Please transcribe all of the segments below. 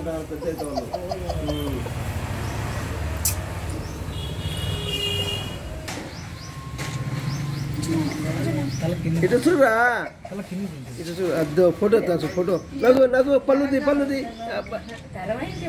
ఉంటారు పెద్ద అయితే వాళ్ళు ఉమ్. ఇటు చూడరా ఇటు చూడు అద్దు ఫోటో తాసు ఫోటో నాకు నాకు పళ్ళుది పళ్ళుది అబ్బా. తెరవైంది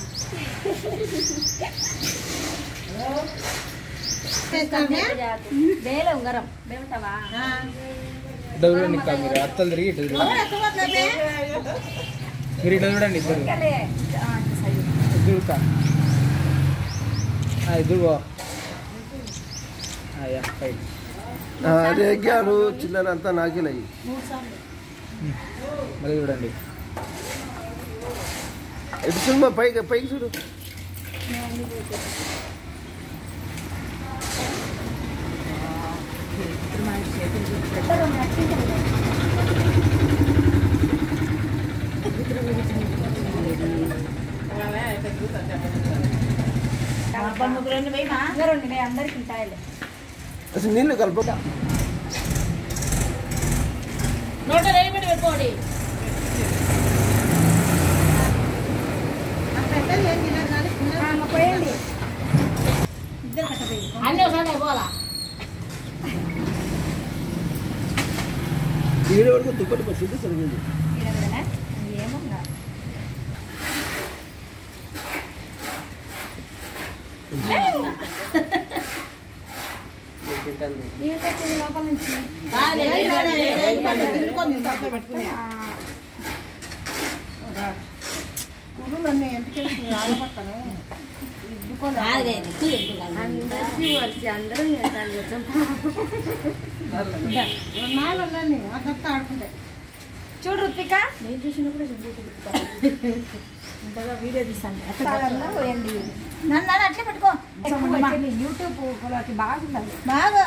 ఉంగరం. చూడండి మీరు. అత్తలు తిరిగి చూడండి. మీరు ఇట్లా చూడండి ఇద్దరు. ఇద్దరు కా. ఆ, ఇద్దరు పో. ఆ, యా, ఫైన్. ఆ, అదే ఎగ్గారు చిల్లర అంతా నాకేలయ్యి మళ్ళీ చూడండి. ఎటు చూడు మా పైకి పైకి చూడు ఉంగరం ఉన్నాయి అందరికి ఉంటాయిలే అసలు నీళ్ళు కలప నోట రేయబడి పెట్టుకోండి అన్నీ వరకు దుప్పటి పట్టింది సరిపోయింది ఏమన్నా నీళ్ళు తెచ్చింది అందరికీ వచ్చి అందరం చేస్తాను చూడు రుత్విక నేను చూసినప్పుడు ఇంతగా వీడియో తీస్తాను అట్లా పోయండి నన్ను అట్లే పెట్టుకో యూట్యూబ్ వాళ్ళకి బాగుండాలి బాగా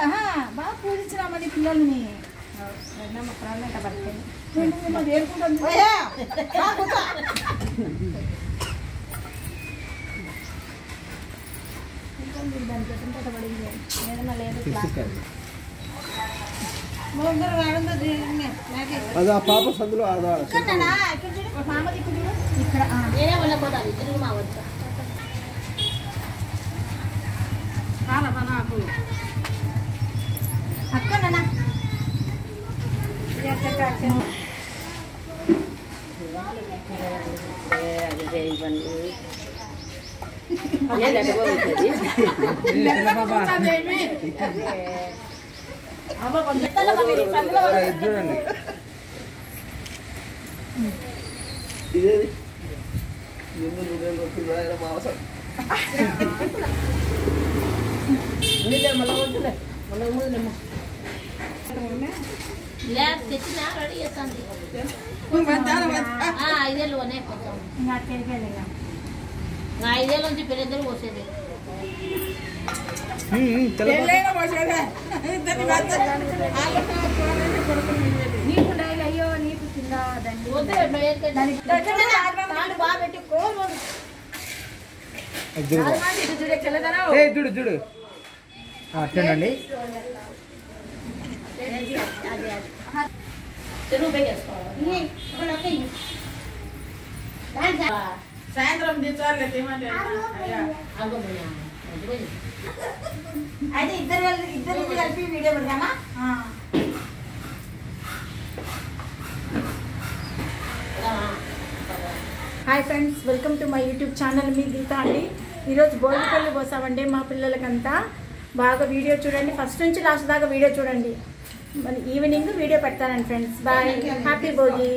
బాగా పూజించినామని పిల్లల్ని ప్రాణాట పడతాయి అది ఆ పాప సందులో ఆడవాడు ఇక్కడ ఇక్కడ చూడు. మామది ఇక్కడ చూడు. ఇక్కడ ఆ. నేనే వెళ్ళిపోతాను ఇద్దరు మా వద్ద. అక్క నాన్న. అదే ఇవ్వండి చూడండి ఇదేది ఎందుకు నువ్వేం కొట్టింది ఆయన మా అవసరం నీళ్ళే మళ్ళీ వద్దులే మళ్ళీ వదిలేమ్మా లేదు తెచ్చినా రెడీ చేస్తాను ఐదేళ్ళునే కొంచెం ఇంకా అక్కడికి వెళ్ళి ఇక. నా ఐదేళ్ళ నుంచి పెద్దలు పోసేది ఉమ్, ఉమ్, తెల్లపా- నీకు డైలీ అయ్యో సాయంత్రం తిమంటే అయితే ఇద్దరు కలిసి ఇద్దరు కలిపి వీడియో పెడదామా? Hi friends welcome to my YouTube channel. మీ గీత అండి. ఈరోజు భోగిపల్లి పోసామండి మా పిల్లలకంతా. బాగా వీడియో చూడండి. ఫస్ట్ నుంచి లాస్ట్ దాకా వీడియో చూడండి. మరి ఈవినింగ్ వీడియో పెడతానండి ఫ్రెండ్స్. బాయ్. హ్యాపీ భోగి.